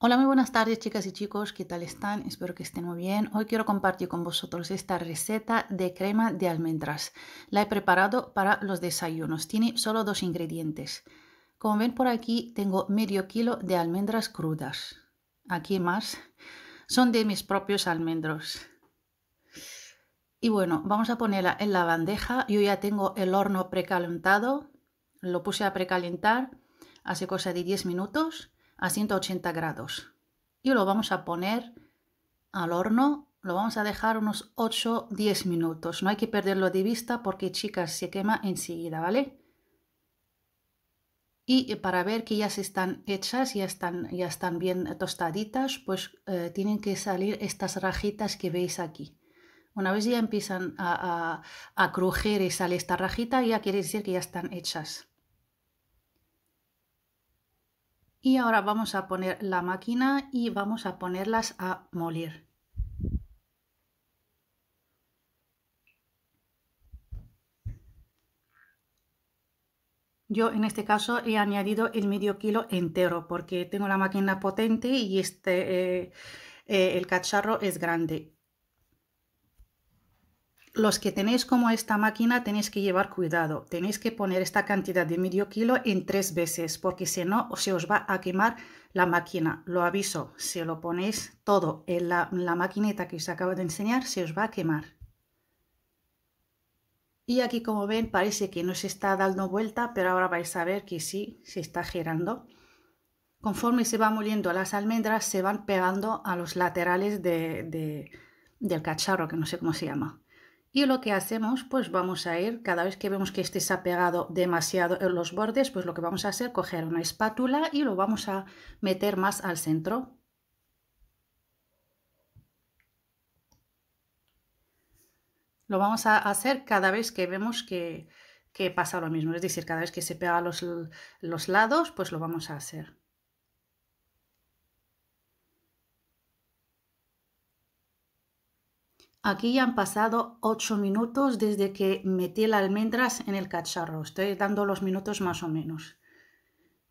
Hola, muy buenas tardes chicas y chicos, ¿qué tal están? Espero que estén muy bien. Hoy quiero compartir con vosotros esta receta de crema de almendras. La he preparado para los desayunos, tiene solo dos ingredientes. Como ven por aquí tengo medio kilo de almendras crudas. Aquí más, son de mis propios almendros. Y bueno, vamos a ponerla en la bandeja. Yo ya tengo el horno precalentado, lo puse a precalentar hace cosa de 10 minutos a 180 grados. Y lo vamos a poner al horno, lo vamos a dejar unos 8-10 minutos. No hay que perderlo de vista porque, chicas, se quema enseguida, ¿vale? Y para ver que ya se están hechas, ya están, ya están bien tostaditas, pues eh, tienen que salir estas rajitas que veis aquí. Una vez ya empiezan a, a, a crujir y sale esta rajita, ya quiere decir que ya están hechas. Y ahora vamos a poner la máquina y vamos a ponerlas a moler. Yo en este caso he añadido el medio kilo entero porque tengo la máquina potente y este, eh, eh, el cacharro es grande los que tenéis como esta máquina tenéis que llevar cuidado. Tenéis que poner esta cantidad de medio kilo en tres veces porque si no se os va a quemar la máquina. Lo aviso, si lo ponéis todo en la, la maquineta que os acabo de enseñar se os va a quemar. Y aquí como ven parece que no se está dando vuelta, pero ahora vais a ver que sí, se está girando. Conforme se va moliendo las almendras se van pegando a los laterales de, del cacharro, que no sé cómo se llama. Y lo que hacemos, pues vamos a ir, cada vez que vemos que este se ha pegado demasiado en los bordes, pues lo que vamos a hacer, coger una espátula y lo vamos a meter más al centro. Lo vamos a hacer cada vez que vemos que, pasa lo mismo, es decir, cada vez que se pega los, los lados, pues lo vamos a hacer. Aquí ya han pasado 8 minutos desde que metí las almendras en el cacharro. Estoy dando los minutos más o menos.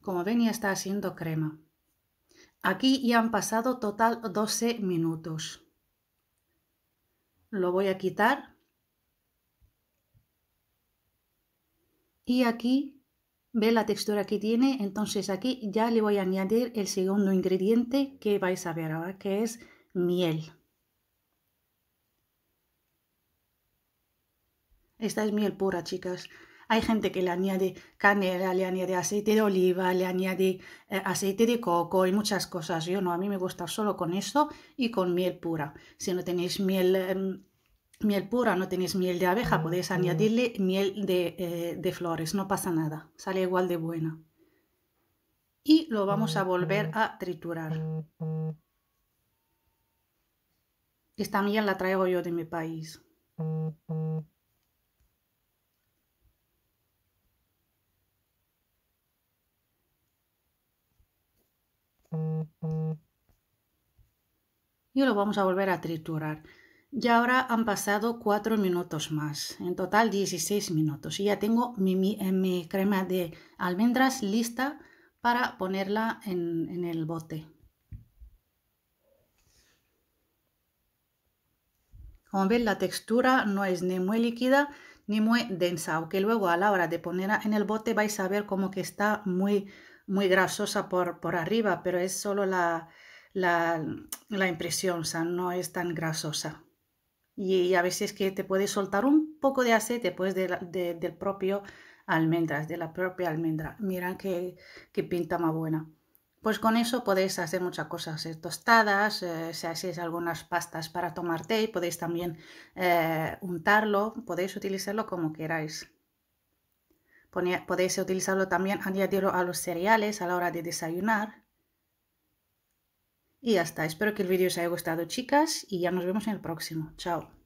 Como ven ya está haciendo crema. Aquí ya han pasado total 12 minutos. Lo voy a quitar. Y aquí, ve la textura que tiene. Entonces aquí ya le voy a añadir el segundo ingrediente que vais a ver ahora, que es miel. Esta es miel pura, chicas. Hay gente que le añade canela, le añade aceite de oliva, le añade eh, aceite de coco y muchas cosas. Yo no, a mí me gusta solo con esto y con miel pura. Si no tenéis miel, em, miel pura, no tenéis miel de abeja, podéis añadirle miel de, eh, de flores, no pasa nada, sale igual de buena. Y lo vamos a volver a triturar. Esta miel la traigo yo de mi país. Y lo vamos a volver a triturar. Y ahora han pasado 4 minutos más, en total 16 minutos. Y ya tengo mi, mi, crema de almendras lista para ponerla en, en el bote. Como ven, la textura no es ni muy líquida ni muy densa, aunque luego a la hora de ponerla en el bote vais a ver como que está muy, muy grasosa por, por arriba, pero es solo la, la, impresión, o sea, no es tan grasosa. Y, a veces que te puedes soltar un poco de aceite pues de, del propio almendras, de la propia almendra. Mira qué, pinta más buena. Pues con eso podéis hacer muchas cosas, eh, tostadas, eh, si hacéis algunas pastas para tomar té, podéis también eh, untarlo, podéis utilizarlo como queráis. Podéis utilizarlo también, añadirlo a los cereales a la hora de desayunar. Y ya está, espero que el vídeo os haya gustado chicas y ya nos vemos en el próximo. Chao.